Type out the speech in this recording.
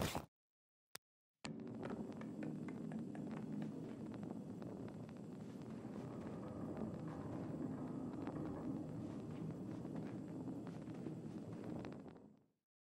you